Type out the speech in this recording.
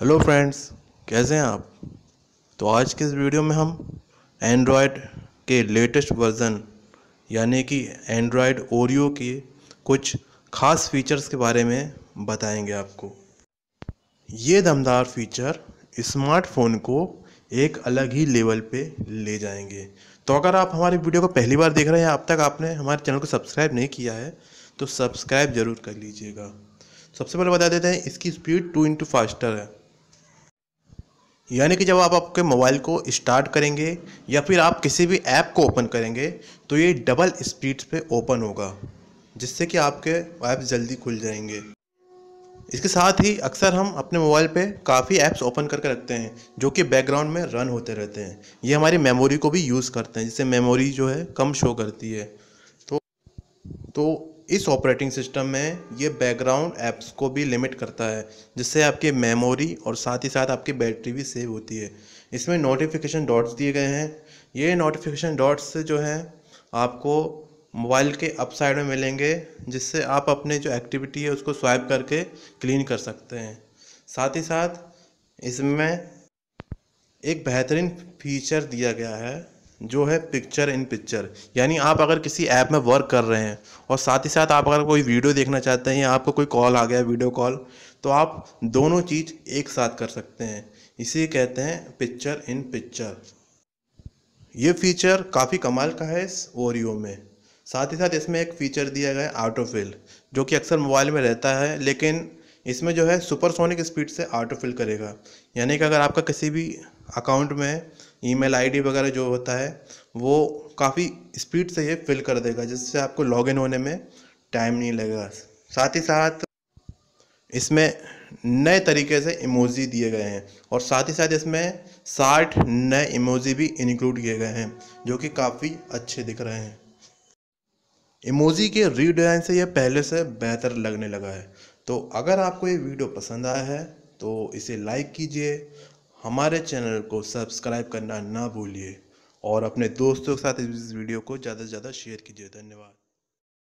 Hello friends कैसे हैं आप? तो आज के इस वीडियो में हम एंड्रॉयड के लेटेस्ट वर्ज़न यानी कि एंड्रॉयड ओरियो के कुछ ख़ास फीचर्स के बारे में बताएँगे आपको। ये दमदार फीचर स्मार्टफ़ोन को एक अलग ही लेवल पे ले जाएँगे। तो अगर आप हमारी वीडियो को पहली बार देख रहे हैं अब तक आपने हमारे चैनल को सब्सक्राइब नहीं किया है तो सब्सक्राइब ज़रूर कर लीजिएगा। सबसे पहले बता देते हैं, इसकी स्पीड टू इंटू फास्टर है। यानी कि जब आप आपके मोबाइल को स्टार्ट करेंगे या फिर आप किसी भी ऐप को ओपन करेंगे तो ये डबल स्पीड पे ओपन होगा, जिससे कि आपके ऐप जल्दी खुल जाएँगे। इसके साथ ही अक्सर हम अपने मोबाइल पे काफ़ी ऐप्स ओपन करके रखते हैं, जो कि बैकग्राउंड में रन होते रहते हैं। ये हमारी मेमोरी को भी यूज़ करते हैं, जिससे मेमोरी जो है कम शो करती है। तो तो इस ऑपरेटिंग सिस्टम में ये बैकग्राउंड ऐप्स को भी लिमिट करता है, जिससे आपकी मेमोरी और साथ ही साथ आपकी बैटरी भी सेव होती है। इसमें नोटिफिकेशन डॉट्स दिए गए हैं। ये नोटिफिकेशन डॉट्स जो हैं, आपको मोबाइल के अप साइड में मिलेंगे, जिससे आप अपने जो एक्टिविटी है उसको स्वाइप करके क्लीन कर सकते हैं। साथ ही साथ इसमें एक बेहतरीन फीचर दिया गया है जो है पिक्चर इन पिक्चर यानी आप अगर किसी ऐप में वर्क कर रहे हैं और साथ ही साथ आप अगर कोई वीडियो देखना चाहते हैं या आपको कोई कॉल आ गया वीडियो कॉल तो आप दोनों चीज़ एक साथ कर सकते हैं। इसे कहते हैं पिक्चर इन पिक्चर ये फीचर काफ़ी कमाल का है इस ओरियो में। साथ ही साथ इसमें एक फ़ीचर दिया गया है ऑटोफिल जो कि अक्सर मोबाइल में रहता है, लेकिन इसमें जो है सुपरसोनिक स्पीड से ऑटोफिल करेगा। यानी कि अगर आपका किसी भी अकाउंट में ईमेल आईडी वगैरह जो होता है, वो काफ़ी स्पीड से ये फिल कर देगा, जिससे आपको लॉगिन होने में टाइम नहीं लगेगा। साथ ही साथ इसमें नए तरीके से इमोजी दिए गए हैं और साथ ही साथ इसमें साठ नए इमोजी भी इंक्लूड किए गए हैं, जो कि काफ़ी अच्छे दिख रहे हैं। इमोजी के रीडिज़ाइन से यह पहले से बेहतर लगने लगा है। तो अगर आपको ये वीडियो पसंद आया है तो इसे लाइक कीजिए हमारे चैनल को सब्सक्राइब करना ना भूलिए और अपने दोस्तों के साथ इस वीडियो को ज़्यादा से ज़्यादा शेयर कीजिए। धन्यवाद।